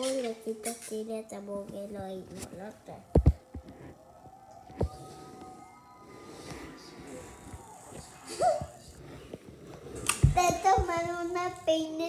poi la cittadina da Mogelo in Molotov. Te tomaron una peine.